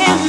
I've